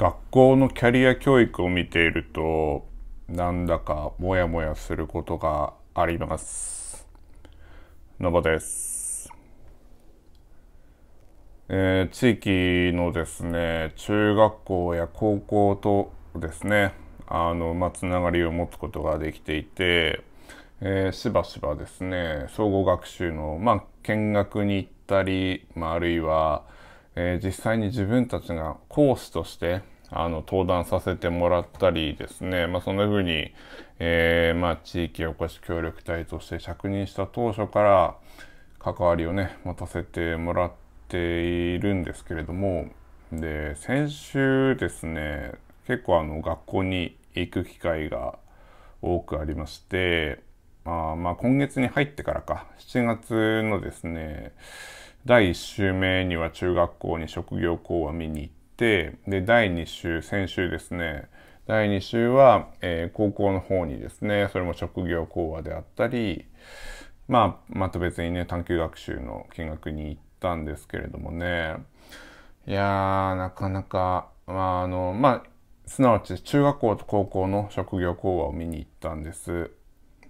学校のキャリア教育を見ているとなんだかモヤモヤすることがあります。のぼです、えー地域のですね中学校や高校とですねあのまあつながりを持つことができていて、えーしばしばですね総合学習のまあ見学に行ったり、まあ、あるいはえー実際に自分たちが講師としてあの登壇させてもらったりですね、まあ、そんな風に、えーまあ、地域おこし協力隊として着任した当初から関わりをね持たせてもらっているんですけれども。で先週ですね結構あの学校に行く機会が多くありましてあまあ今月に入ってからか。7月のですね第1週目には中学校に職業講話見に行ってで第2週先週ですね。第2週は、えー高校の方にですねそれも職業講話であったりまあまた別にね探究学習の見学に行ったんですけれどもね。いやーなかなかまああのまあすなわち中学校と高校の職業講話を見に行ったんです。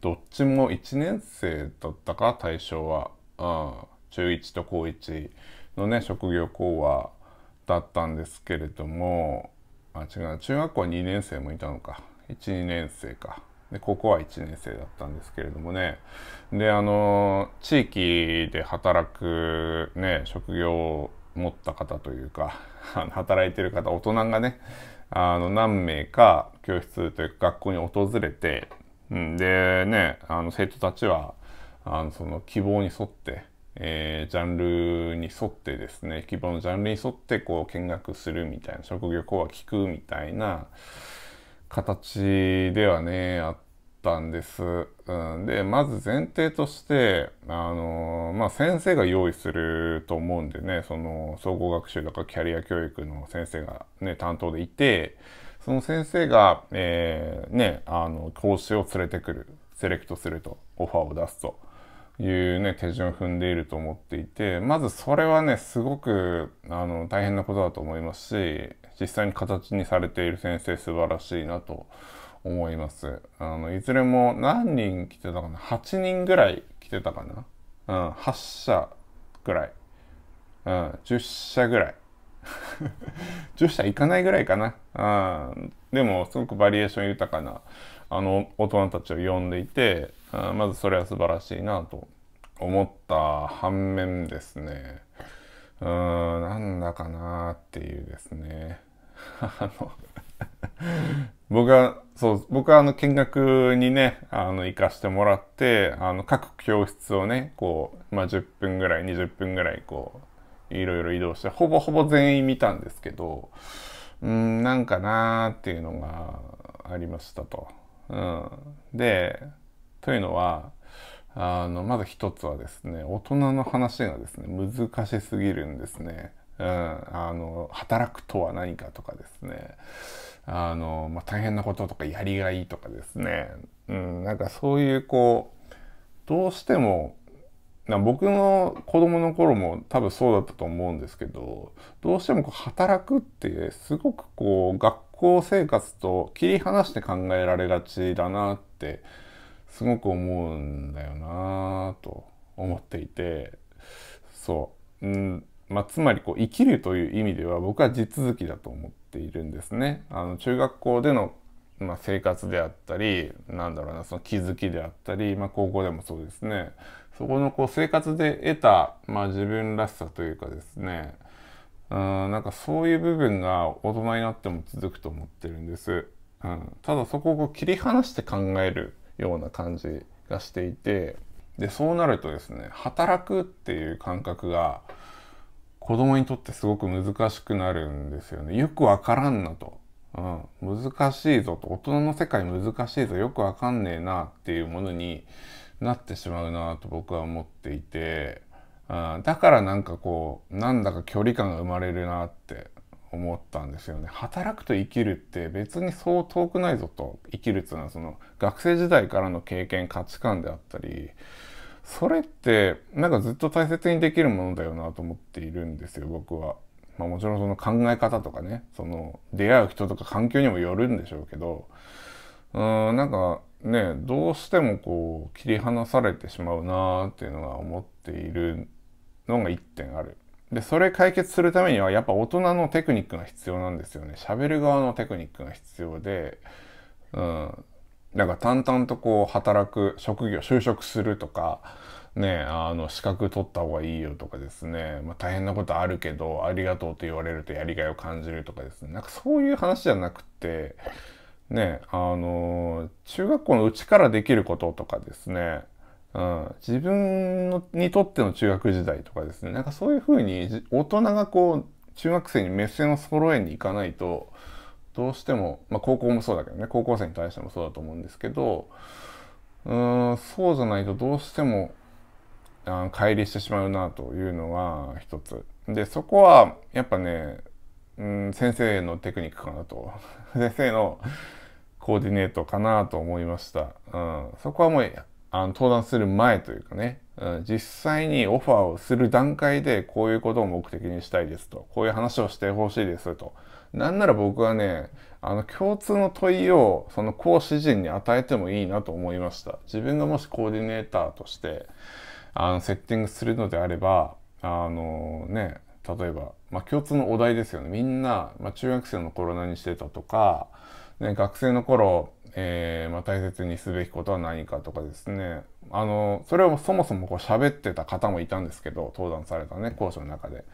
どっちも1年生だったか対象は、うん、中1と高1のね職業講話だったんですけれどもあ違う中学校は2年生もいたのか。12年生か。で高校は1年生だったんですけれどもね。であの地域で働くね職業を持った方というか 働いてる方大人がねあの何名か教室というか学校に訪れて、うん、でねあの生徒たちはあのその希望に沿って、えージャンルに沿ってですね希望のジャンルに沿ってこう見学するみたいな職業講話聞くみたいな形ではねあったんです。うん、でまず前提としてあの、まあ、先生が用意すると思うんでねその総合学習とかキャリア教育の先生がね担当でいてその先生が、えーねあの講師を連れてくるセレクトするとオファーを出すと。いうね手順を踏んでいると思っていてまずそれはねすごくあの大変なことだと思いますし実際に形にされている先生素晴らしいなと思います。あのいずれも何人来てたかな？8人ぐらい来てたかな？うん8社ぐらい。うん10社ぐらい。10社いかないぐらいかな？うん、でも、すごくバリエーション豊かな、あの、大人たちを呼んでいて、うんまずそれは素晴らしいなと思った反面ですね、うーん、なんだかなっていうですね。あの、僕は、そう、僕はあの見学にね、あの、行かしてもらって、あの、各教室をね、こう、まあ、10分ぐらい、20分ぐらい、こう、いろいろ移動して、ほぼほぼ全員見たんですけど、うん、なんかなーっていうのがありましたと。うん。で、というのは、あの、まず一つはですね、大人の話がですね、難しすぎるんですね。うん。あの、働くとは何かとかですね。あの、まあ、大変なこととかやりがいとかですね。うん、なんかそういうこう、どうしても、な僕の子供の頃も多分そうだったと思うんですけどどうしてもこう働くってすごくこう学校生活と切り離して考えられがちだなってすごく思うんだよなと思っていてそう、うんまあ、つまりこう生きるという意味では僕は地続きだと思っているんですね。あの中学校でのまあ、生活であったりなんだろうなその気づきであったり、まあ、高校でもそうですね。そこのこう生活で得た、まあ、自分らしさというかですね。うんなんかそういう部分が大人になっても続くと思ってるんです、うん、ただそこを切り離して考えるような感じがしていてでそうなるとですね働くっていう感覚が子供にとってすごく難しくなるんですよね。よくわからんなと。うん、難しいぞと。大人の世界難しいぞ。よくわかんねえなっていうものになってしまうなと僕は思っていて、うん、だからなんかこうなんだか距離感が生まれるなって思ったんですよね働くと生きるって別にそう遠くないぞと生きるっていうのはその学生時代からの経験価値観であったりそれってなんかずっと大切にできるものだよなと思っているんですよ僕は。まあもちろんその考え方とかね、その出会う人とか環境にもよるんでしょうけど、うーん、なんかね、どうしてもこう切り離されてしまうなーっていうのが思っているのが一点ある。で、それ解決するためにはやっぱ大人のテクニックが必要なんですよね。喋る側のテクニックが必要で、うん。なんか淡々とこう働く、職業、就職するとか、ね、あの、資格取った方がいいよとかですね、まあ大変なことあるけど、ありがとうと言われるとやりがいを感じるとかですね、なんかそういう話じゃなくて、ね、あの、中学校のうちからできることとかですね、うん、自分のにとっての中学時代とかですね、なんかそういうふうに大人がこう、中学生に目線を揃えに行かないと、どうしても、まあ高校もそうだけどね、高校生に対してもそうだと思うんですけど、うん、そうじゃないとどうしても、あ乖離してしまうなというのが一つ。で、そこは、やっぱね、うん、先生のテクニックかなと。先生のコーディネートかなと思いました。うん、そこはもうあの登壇する前というかね、実際にオファーをする段階でこういうことを目的にしたいですと、こういう話をしてほしいですと。なんなら僕はね、あの共通の問いをその講師陣に与えてもいいなと思いました。自分がもしコーディネーターとしてあのセッティングするのであれば、あのね、例えば、まあ、共通のお題ですよね。みんな、まあ、中学生の頃何してたとか、ね、学生の頃、えー、まあ、大切にすべきことは何かとかですね。あの、それをそもそもこう喋ってた方もいたんですけど、登壇されたね、講師の中で。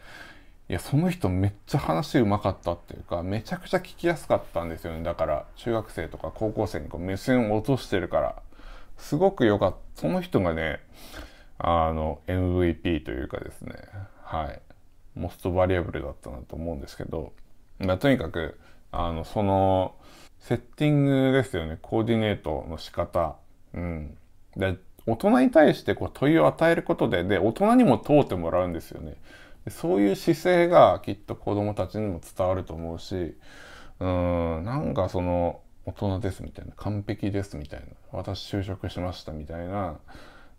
いや、その人めっちゃ話うまかったっていうか、めちゃくちゃ聞きやすかったんですよね。だから、中学生とか高校生にこう目線を落としてるから、すごく良かった。その人がね、あの、MVP というかですね、はい。モストバリアブルだったなと思うんですけど、まあ、とにかく、あの、その、セッティングですよね。コーディネートの仕方。うん。で、大人に対してこう問いを与えることで、で、大人にも問うてもらうんですよね。そういう姿勢がきっと子供たちにも伝わると思うし、うん、なんかその、大人ですみたいな、完璧ですみたいな、私就職しましたみたいな、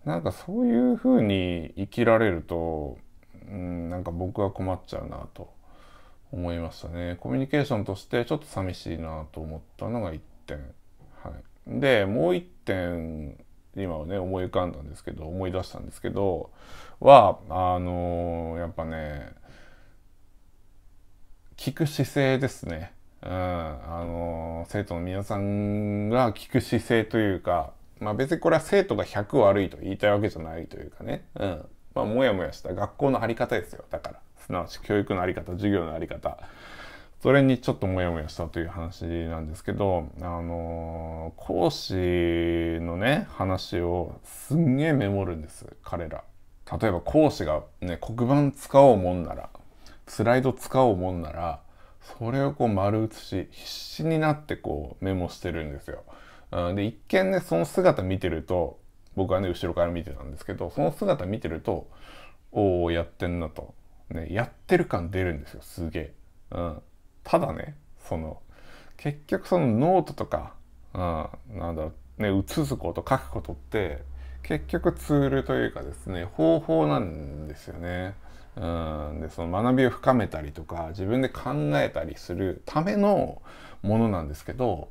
なんかそういう風に生きられると、うん、なんか僕は困っちゃうなと思いましたね。コミュニケーションとしてちょっと寂しいなと思ったのが1点。はい、で、もう1点、今はね、思い浮かんだんですけど、思い出したんですけど、は、あのー、やっぱね、聞く姿勢ですね。うん、あのー、生徒の皆さんが聞く姿勢というか、まあ別にこれは生徒が100悪いと言いたいわけじゃないというかね。うん。まあもやもやした学校のあり方ですよ。だから。すなわち教育のあり方、授業のあり方。それにちょっともやもやしたという話なんですけど、あのー、講師のね、話をすんげえメモるんです、彼ら。例えば講師がね、黒板使おうもんなら、スライド使おうもんなら、それをこう丸写し、必死になってこうメモしてるんですよ。で、一見ね、その姿見てると、僕はね、後ろから見てたんですけど、その姿見てると、おおやってんなと。ね、やってる感出るんですよ、すげえ。うん。ただね、その、結局そのノートとか、うん、なんだろう、ね、写すこと、書くことって、結局ツールというかですね、方法なんですよね。うん、でその学びを深めたりとか自分で考えたりするためのものなんですけど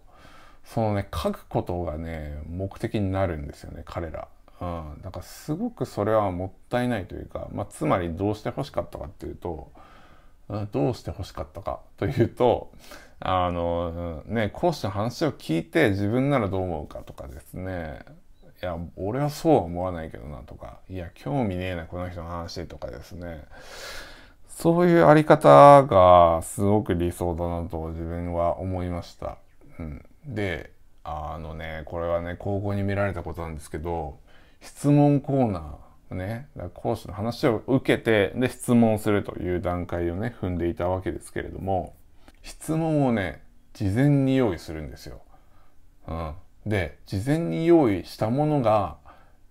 そのね書くことがね目的になるんですよね彼ら。うん、だからすごくそれはもったいないというか、まあ、つまりどうして欲しかったかっていうと、うん、どうして欲しかったかというとあのね講師の話を聞いて自分ならどう思うかとかですね。いや俺はそうは思わないけどなとかいや興味ねえなこの人の話とかですね。そういうあり方がすごく理想だなと自分は思いました。うん、であのねこれはね高校に見られたことなんですけど質問コーナーね、講師の話を受けて、で、質問するという段階をね、踏んでいたわけですけれども、質問をね、事前に用意するんですよ。うん。で、事前に用意したものが、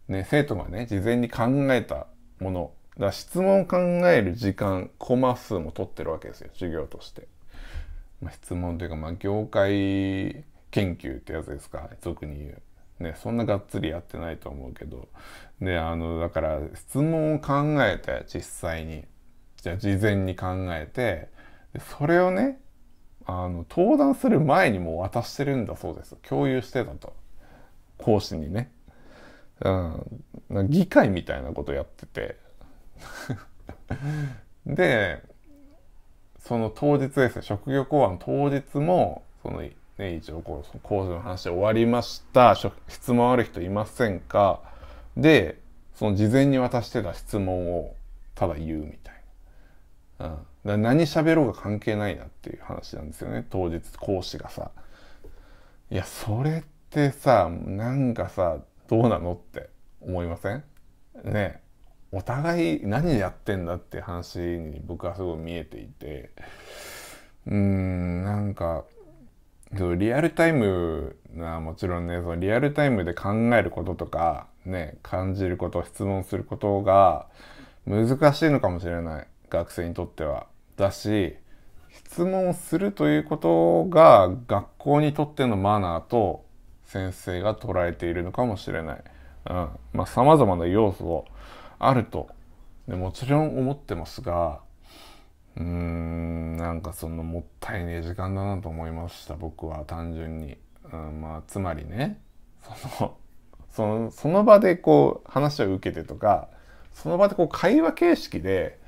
ね、生徒がね、事前に考えたもの、だ質問を考える時間、コマ数も取ってるわけですよ、授業として。まあ、質問というか、まあ、業界研究ってやつですか、俗に言う。ね、そんながっつりやってないと思うけど。で、あの、だから質問を考えて、実際に。じゃあ事前に考えて、それをねあの登壇する前にもう渡してるんだそうです。共有してたと。講師にね、うん、議会みたいなことやってて。でその当日です。ね職業講話当日もそのね一応こう講師の話終わりました。質問ある人いませんか？でその事前に渡してた質問をただ言うみたいな。うん。だ何喋ろうが関係ないなっていう話なんですよね。当日講師がさ。いやそれってさなんかさどうなのって思いません？ね。お互い何やってんだって話に僕はすごい見えていて。うーんなんかそうリアルタイムなもちろんねそのリアルタイムで考えることとかね感じること質問することが難しいのかもしれない学生にとっては。だし質問するということが学校にとってのマナーと先生が捉えているのかもしれない。うん、まあ様々な要素あるとでもちろん思ってますがうんなんかそのもったいねえ時間だなと思いました僕は単純に。うん、まあつまりねそのそのその場でこう話を受けてとかその場でこう会話形式で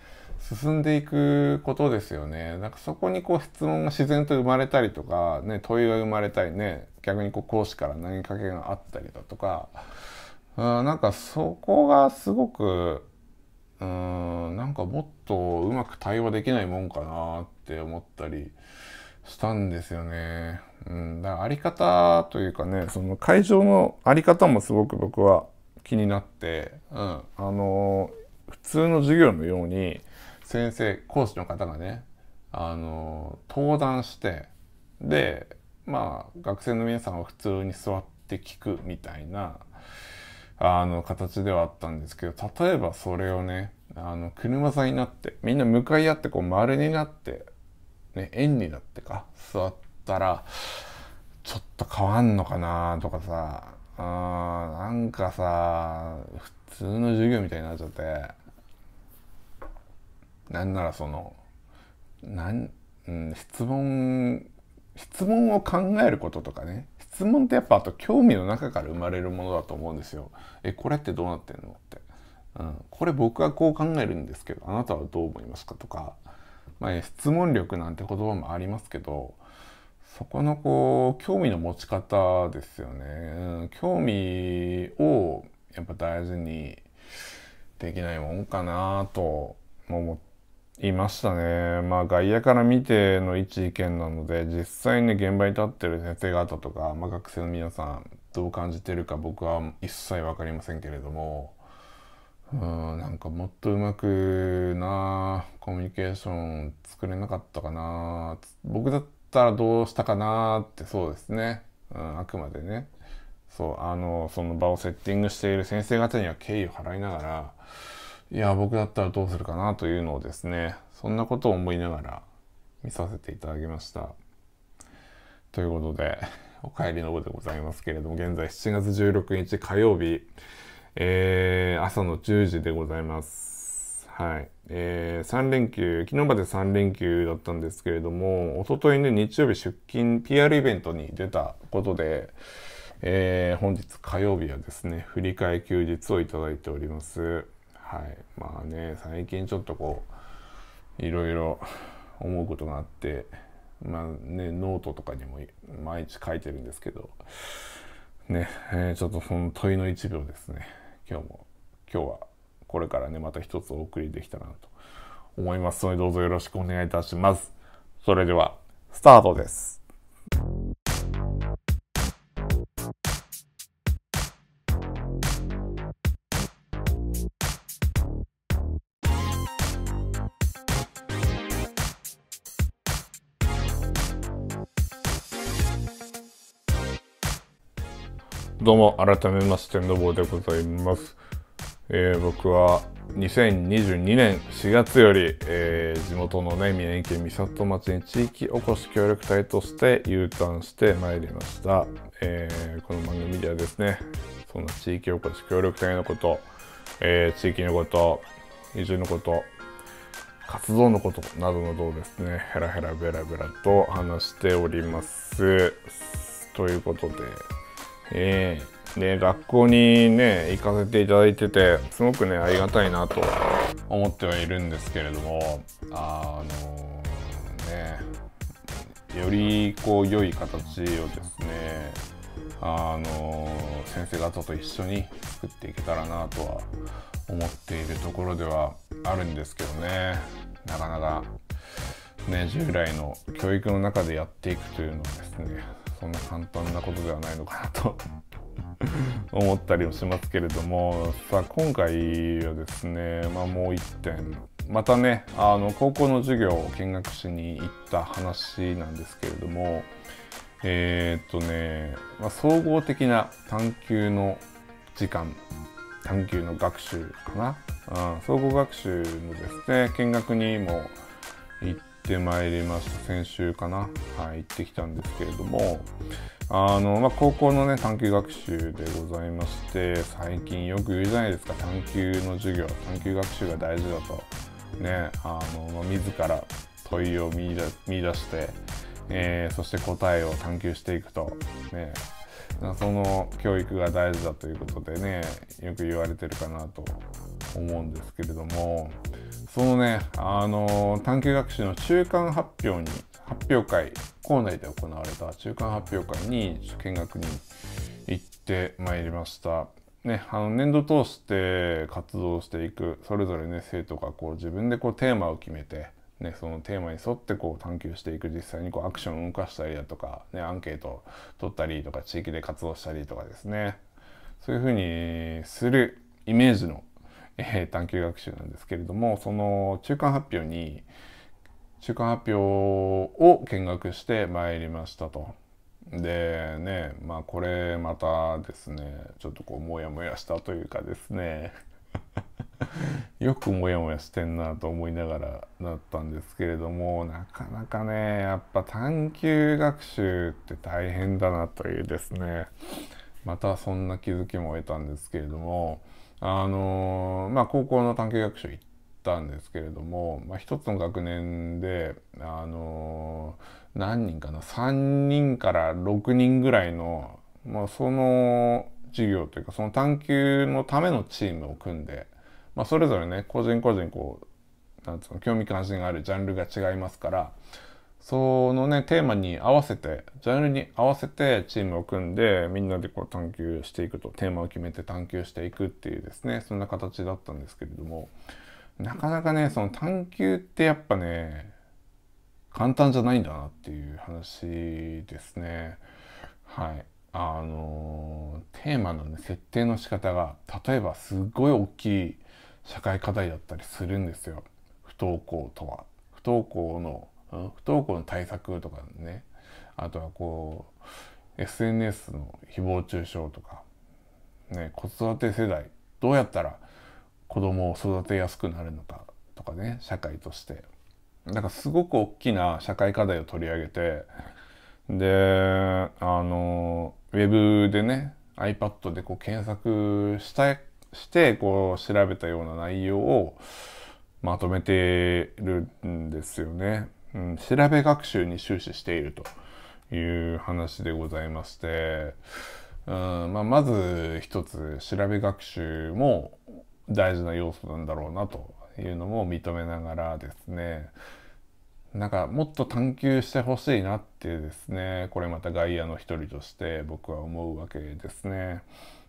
進んでいくことですよね。なんかそこにこう質問が自然と生まれたりとか、ね、問いが生まれたりね、逆にこう講師から投げかけがあったりだとか、うん、なんかそこがすごく、うん、なんかもっとうまく対話できないもんかなって思ったりしたんですよね。うん、だからあり方というかね、その会場のあり方もすごく僕は気になって、うん、あの、普通の授業のように、先生講師の方がねあの登壇してでまあ学生の皆さんは普通に座って聞くみたいなあの形ではあったんですけど例えばそれをねあの車座になってみんな向かい合ってこう丸になってね円になってか座ったらちょっと変わんのかなとかさあなんかさ普通の授業みたいになっちゃってなんならそのなん、うん、質問質問を考えることとかね質問ってやっぱあと興味の中から生まれるものだと思うんですよ。えこれってどうなってんのって、うん、これ僕はこう考えるんですけどあなたはどう思いますかとか、まあ、質問力なんて言葉もありますけどそこのこう興味の持ち方ですよね、うん、興味をやっぱ大事にできないもんかなと思っていましたね。まあ外野から見ての一意見なので、実際ね、現場に立ってる先生方とか、まあ学生の皆さん、どう感じてるか僕は一切わかりませんけれども、うん、なんかもっとうまくなコミュニケーション作れなかったかな僕だったらどうしたかなってそうですね、うん、あくまでねそうあのその場をセッティングしている先生方には敬意を払いながらいや、僕だったらどうするかなというのをですね、そんなことを思いながら見させていただきました。ということで、お帰りの方でございますけれども、現在7月16日火曜日、えー、朝の10時でございます。はい。えー、3連休、昨日まで3連休だったんですけれども、おとといね、日曜日出勤、PR イベントに出たことで、えー、本日火曜日はですね、振り替え休日をいただいております。はい。まあね、最近ちょっとこう、いろいろ思うことがあって、まあね、ノートとかにも毎日書いてるんですけど、ね、えー、ちょっとその問いの1秒ですね、今日も、今日はこれからね、また一つお送りできたらなと思いますので、どうぞよろしくお願いいたします。それでは、スタートです。どうも、改めまして、のぼうでございます。えー、僕は2022年4月より、えー、地元のね、宮城県美里町に地域おこし協力隊として U ターンしてまいりました。えー、この番組ではですね、そんな地域おこし協力隊のこと、えー、地域のこと、移住のこと、活動のことなどなどをですねヘラヘラベラベラと話しておりますということでえー、で学校にね行かせていただいててすごくねありがたいなと思ってはいるんですけれどもあのねよりこう良い形をですねあの先生方と一緒に作っていけたらなとは思っているところではあるんですけどね。なかなかね従来の教育の中でやっていくというのはですねそんな簡単なことではないのかなと 思ったりもしますけれどもさあ今回はですね、まあ、もう一点。またねあの高校の授業を見学しに行った話なんですけれどもえー、っとね、まあ、総合的な探究の時間探究の学習かな、うん、総合学習のですね見学にも行ってまいりました先週かな、はい、行ってきたんですけれども。あの、まあ、高校のね探究学習でございまして最近よく言うじゃないですか。探究の授業。探究学習が大事だと。ねあの、まあ、自ら問いを見出してえー、そして答えを探求していくと、ね、その教育が大事だということでねよく言われてるかなと思うんですけれどもそのねあの探究学習の中間発表に発表会校内で行われた中間発表会に見学に行ってまいりました。ね、あの年度通して活動していくそれぞれね生徒がこう自分でこうテーマを決めてね、そのテーマに沿ってこう探求していく実際にこうアクションを動かしたりだとか、ね、アンケートを取ったりとか地域で活動したりとかですねそういうふうにするイメージの、えー、探究学習なんですけれどもその中間発表に中間発表を見学してまいりましたと。でねまあこれまたですねちょっとこうモヤモヤしたというかですね よくモヤモヤしてんなと思いながらだったんですけれどもなかなかねやっぱ探究学習って大変だなというですね。またそんな気づきも得たんですけれどもあのまあ高校の探究学習行ったんですけれども、まあ、一つの学年であの何人かな3人から6人ぐらいの、まあ、その授業というかその探究のためのチームを組んでまあ、それぞれね個人個人こうなんつうの興味関心があるジャンルが違いますからそのねテーマに合わせてジャンルに合わせてチームを組んでみんなでこう探求していくとテーマを決めて探求していくっていうですねそんな形だったんですけれどもなかなかねその探求ってやっぱね簡単じゃないんだなっていう話ですね。はいあのテーマの、ね、設定の仕方が例えばすごい大きい社会課題だったりするんですよ。不登校とは。不登校の、不登校の対策とかね。あとはこう SNS の誹謗中傷とか、ね、子育て世代。どうやったら子供を育てやすくなるのかとかね。社会として。だからすごく大きな社会課題を取り上げて。であのウェブでね iPad でこう検索したしてこう調べたような内容をまとめてるんですよね。うん、調べ学習に終始しているという話でございまして、うんまあ、まず一つ調べ学習も大事な要素なんだろうなというのも認めながらですねなんかもっと探求してほしいなってですねこれまた外野の一人として僕は思うわけですね。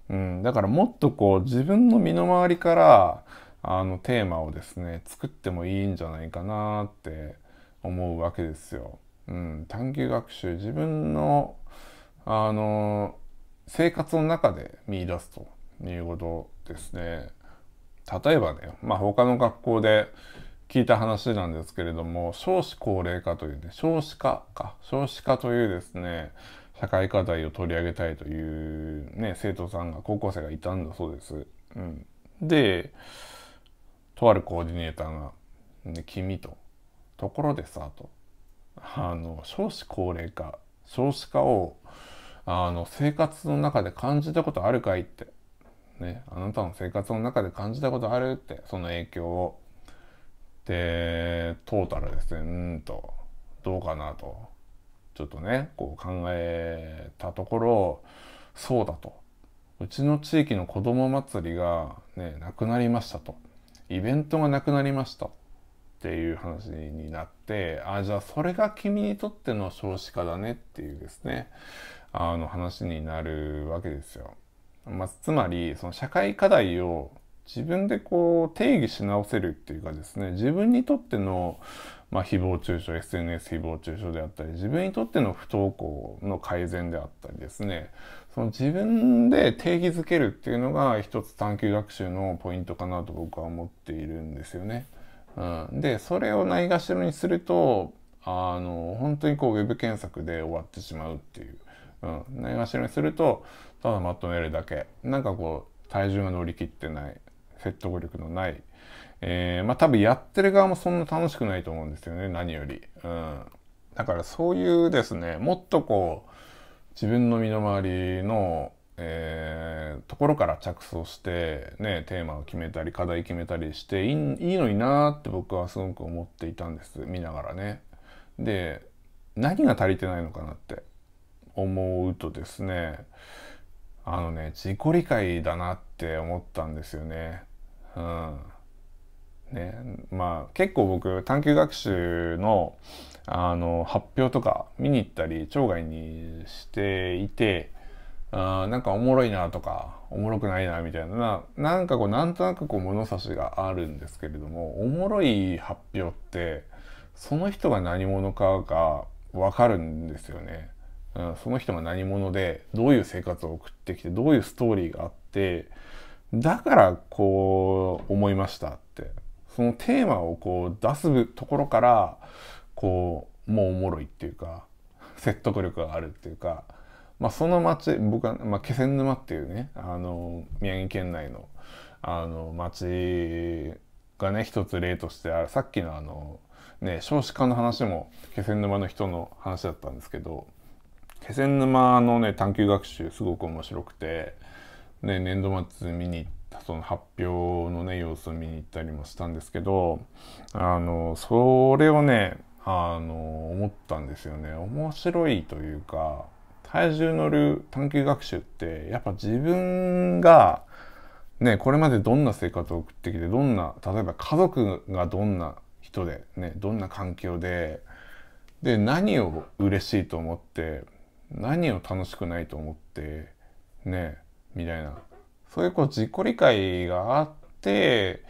うん、だからもっとこう自分の身の回りからあのテーマをですね作ってもいいんじゃないかなって思うわけですよ。うん、探究学習自分のあの生活の中で見出すということですね。例えばね、まあ、他の学校で聞いた話なんですけれども少子高齢化というね少子化か少子化というですね社会課題を取り上げたいというね生徒さんが高校生がいたんだそうです。うん、でとあるコーディネーターが「ね、君とところでさ」とあの少子高齢化少子化をあの生活の中で感じたことあるかいって、ね、あなたの生活の中で感じたことあるってその影響を。でトータルですね。うんとどうかなと。ちょっとねこう考えたところそうだと。うちの地域の子ども祭りがねなくなりましたと。イベントがなくなりました。っていう話になってあじゃあそれが君にとっての少子化だねっていうですねあの話になるわけですよ。まあ、つまりその社会課題を自分でこう定義し直せるっていうかですね自分にとっての、まあ、誹謗中傷 SNS 誹謗中傷であったり自分にとっての不登校の改善であったりですね。その自分で定義づけるっていうのが一つ探究学習のポイントかなと僕は思っているんですよね。うん、でそれをないがしろにするとあの本当にこうウェブ検索で終わってしまうっていう。うん、ないがしろにするとただまとめるだけ。なんかこう体重が乗り切ってない。説得力のない、えー、まあ多分やってる側もそんな楽しくないと思うんですよね何より、うん、だからそういうですねもっとこう自分の身の回りの、えー、ところから着想してねテーマを決めたり課題決めたりしていいいいのになーって僕はすごく思っていたんです見ながらね。で何が足りてないのかなって思うとですねあのね自己理解だなって思ったんですよね。うん、ねまあ結構僕探究学習のあの発表とか見に行ったり町外にしていてあなんかおもろいなとかおもろくないなみたいななんかこうなんとなくこう物差しがあるんですけれどもおもろい発表ってその人が何者かが分かるんですよね。うん、その人が何者でどういう生活を送ってきてどういうストーリーがあってだからこう思いましたって。そのテーマをこう出すところからこうもうおもろいっていうか説得力があるっていうか、まあ、その町僕は、まあ、気仙沼っていうねあの宮城県内のあの町がね一つ例としてあさっきのあのね少子化の話も気仙沼の人の話だったんですけど気仙沼のね探究学習すごく面白くて、ね、年度末見に行ったその発表のね様子を見に行ったりもしたんですけどあのそれをねあの思ったんですよね。面白いというか体重乗る探究学習ってやっぱ自分がねこれまでどんな生活を送ってきてどんな例えば家族がどんな人でねどんな環境でで何を嬉しいと思って何を楽しくないと思ってねみたいなそういうこう自己理解があって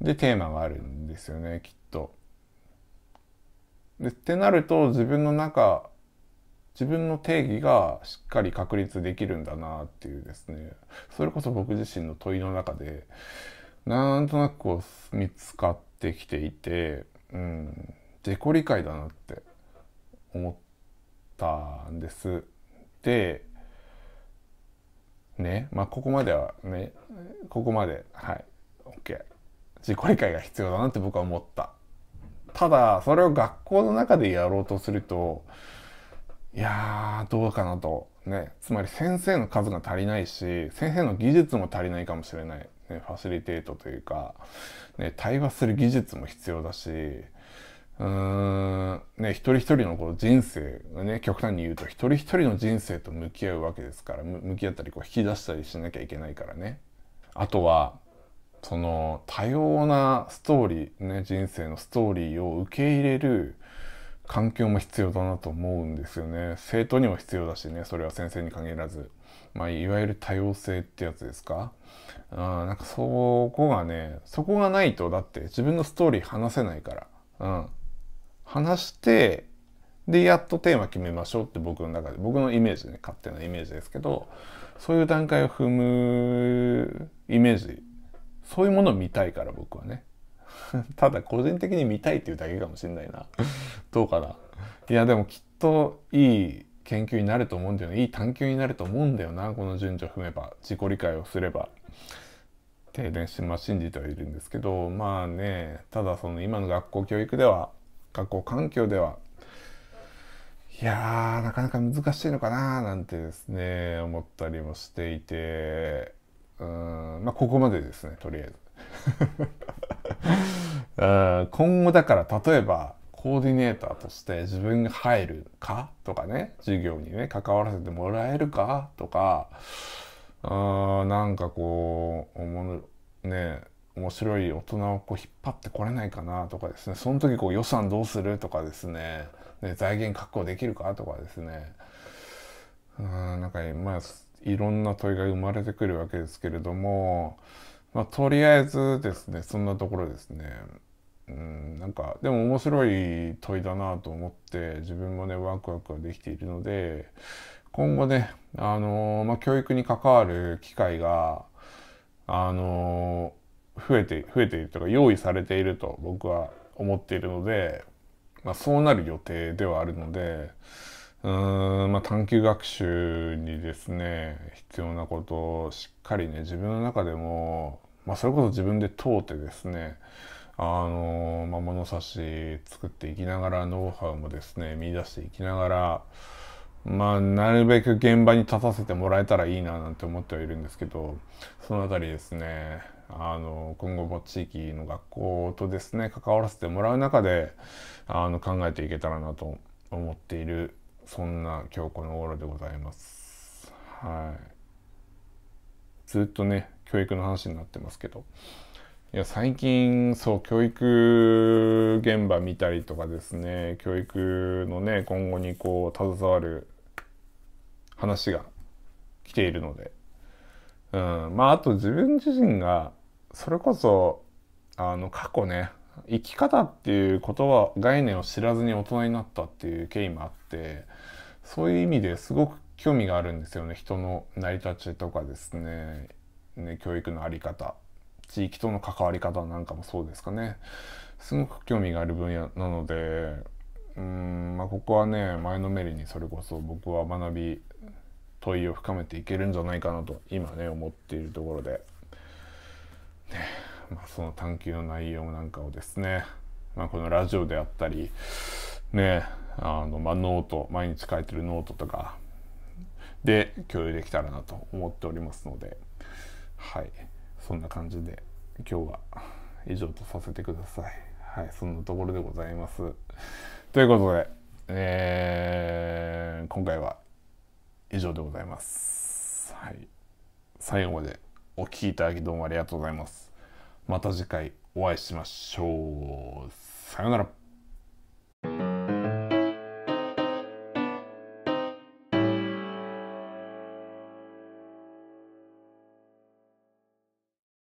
でテーマがあるんですよねきっと。でってなると自分の中自分の定義がしっかり確立できるんだなっていうですねそれこそ僕自身の問いの中でなんとなくこう見つかってきていて、うん、自己理解だなって思ったんです。でね。まあここまではねここまではい。OK 自己理解が必要だなって僕は思った。ただそれを学校の中でやろうとするといやーどうかなと。ね。つまり先生の数が足りないし先生の技術も足りないかもしれない、ね、ファシリテートというか、ね、対話する技術も必要だし。うん。ね一人一人のこう人生がね極端に言うと一人一人の人生と向き合うわけですから向き合ったりこう引き出したりしなきゃいけないからね。あとはその多様なストーリーね人生のストーリーを受け入れる環境も必要だなと思うんですよね。生徒にも必要だしねそれは先生に限らず。まあいわゆる多様性ってやつですか？あなんかそこがねそこがないとだって自分のストーリー話せないから。うん。話してでやっとテーマ決めましょうって僕の中で僕のイメージね勝手なイメージですけどそういう段階を踏むイメージそういうものを見たいから僕はね。ただ個人的に見たいっていうだけかもしれないな。どうかな。いやでもきっといい研究になると思うんだよね。いい探究になると思うんだよな。この順序踏めば。自己理解をすれば。停電しまあ信じてはいるんですけどまあねただその今の学校教育では学校環境では。いやーなかなか難しいのかななんてですね思ったりもしていて。うんまあここまでですねとりあえず。今後だから例えばコーディネーターとして自分が入るかとかね授業にね関わらせてもらえるかとかあなんかこうおもね面白い大人をこう引っ張ってこれないかなとかですね。その時こう予算どうするとかですね。ね財源確保できるかとかですね。うんなんかまあいろんな問いが生まれてくるわけですけれども、まあ、とりあえずですねそんなところですね。うんなんかでも面白い問いだなと思って自分もねワクワクができているので今後ねあのまあ、教育に関わる機会があの増えて増えているとか用意されていると僕は思っているので、まあ、そうなる予定ではあるのでうーん、まあ、探究学習にですね必要なことをしっかりね自分の中でも、まあ、それこそ自分で問うてですねあの、まあ、物差し作っていきながらノウハウもですね見出していきながらまあなるべく現場に立たせてもらえたらいいななんて思ってはいるんですけどそのあたりですねあの今後も地域の学校とですね関わらせてもらう中であの考えていけたらなと思っているそんな今日この頃でございます。はい。ずっとね教育の話になってますけど。いや最近そう教育現場見たりとかですね教育のね今後にこう携わる話が来ているので、うん、まああと自分自身がそれこそあの過去ね生き方っていう言葉概念を知らずに大人になったっていう経緯もあってそういう意味ですごく興味があるんですよね。人の成り立ちとかですね。ね教育の在り方。地域との関わり方なんかもそうですかね。すごく興味がある分野なのでうんまあここはね前のめりにそれこそ僕は学び問いを深めていけるんじゃないかなと今ね思っているところで、ねまあ、その探求の内容なんかをですね、まあ、このラジオであったりねあの、まあ、ノート毎日書いてるノートとかで共有できたらなと思っておりますのではい。そんな感じで今日は以上とさせてください。はいそんなところでございます。ということで、えー、今回は以上でございます。はい。最後までお聴きいただきどうもありがとうございます。また次回お会いしましょう。さようなら。